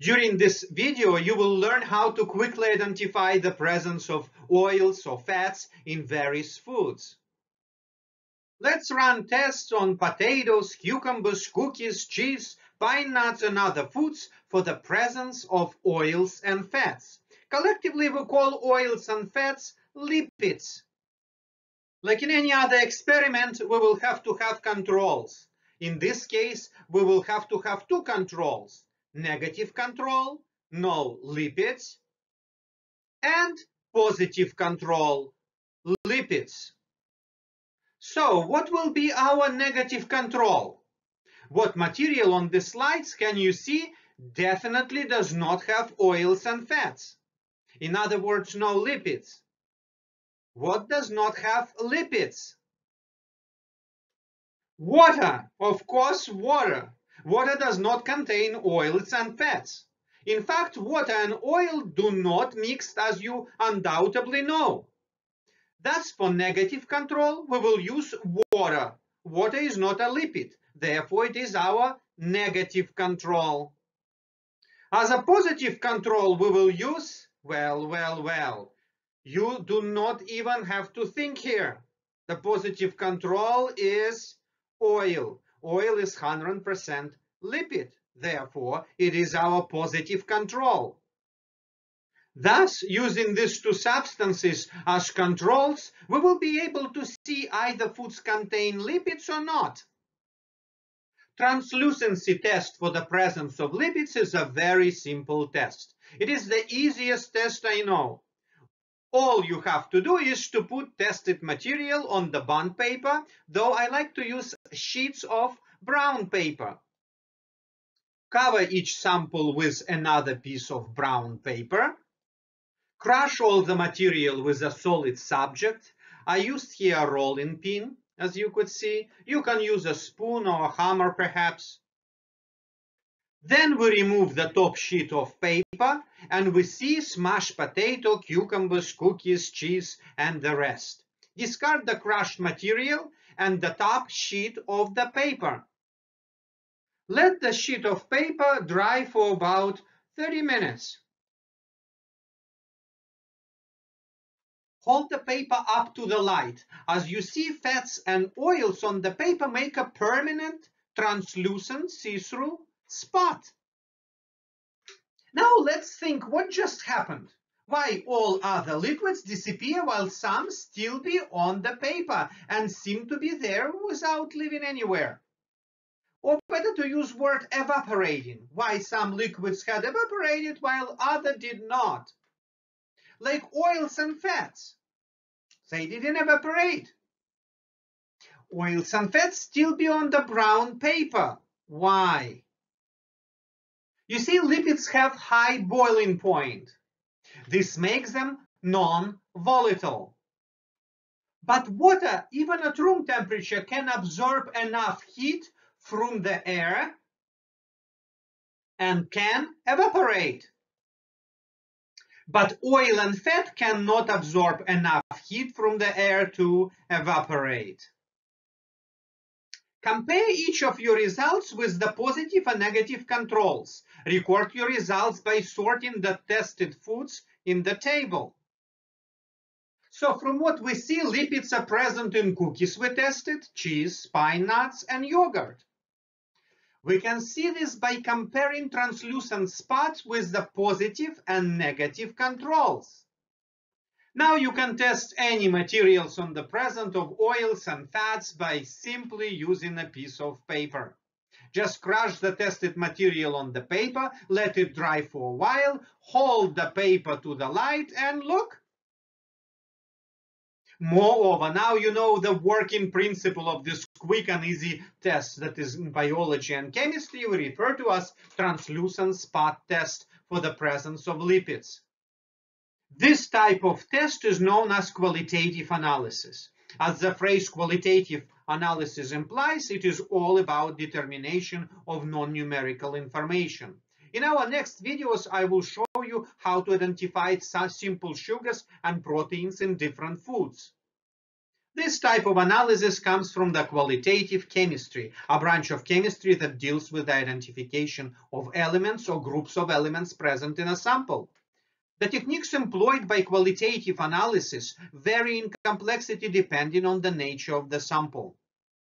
During this video, you will learn how to quickly identify the presence of oils or fats in various foods. Let's run tests on potatoes, cucumbers, cookies, cheese, pine nuts and other foods for the presence of oils and fats. Collectively, we call oils and fats lipids. Like in any other experiment, we will have to have controls. In this case, we will have to have two controls negative control, no lipids, and positive control, lipids. So what will be our negative control? What material on the slides can you see definitely does not have oils and fats. In other words, no lipids. What does not have lipids? Water, of course, water. Water does not contain oils and fats. In fact, water and oil do not mix as you undoubtedly know. Thus, for negative control, we will use water. Water is not a lipid, therefore it is our negative control. As a positive control, we will use, well, well, well. You do not even have to think here. The positive control is oil. Oil is 100% lipid. Therefore, it is our positive control. Thus, using these two substances as controls, we will be able to see either foods contain lipids or not. Translucency test for the presence of lipids is a very simple test. It is the easiest test I know. All you have to do is to put tested material on the bond paper, though I like to use sheets of brown paper. Cover each sample with another piece of brown paper. Crush all the material with a solid subject. I used here a rolling pin, as you could see. You can use a spoon or a hammer, perhaps. Then we remove the top sheet of paper and we see smashed potato, cucumbers, cookies, cheese and the rest. Discard the crushed material and the top sheet of the paper. Let the sheet of paper dry for about 30 minutes. Hold the paper up to the light. As you see, fats and oils on the paper make a permanent, translucent, see-through spot. Now let's think what just happened. Why all other liquids disappear while some still be on the paper and seem to be there without leaving anywhere? Or better to use word evaporating. Why some liquids had evaporated while other did not? Like oils and fats. They didn't evaporate. Oils and fats still be on the brown paper. Why? You see, lipids have high boiling point. This makes them non-volatile. But water, even at room temperature, can absorb enough heat from the air and can evaporate. But oil and fat cannot absorb enough heat from the air to evaporate. Compare each of your results with the positive and negative controls. Record your results by sorting the tested foods in the table. So from what we see, lipids are present in cookies we tested, cheese, pine nuts, and yogurt. We can see this by comparing translucent spots with the positive and negative controls. Now you can test any materials on the presence of oils and fats by simply using a piece of paper. Just crush the tested material on the paper, let it dry for a while, hold the paper to the light and look. Moreover, now you know the working principle of this quick and easy test that is in biology and chemistry we refer to as translucent spot test for the presence of lipids. This type of test is known as qualitative analysis. As the phrase qualitative analysis implies, it is all about determination of non-numerical information. In our next videos, I will show you how to identify simple sugars and proteins in different foods. This type of analysis comes from the qualitative chemistry, a branch of chemistry that deals with the identification of elements or groups of elements present in a sample. The techniques employed by qualitative analysis vary in complexity depending on the nature of the sample.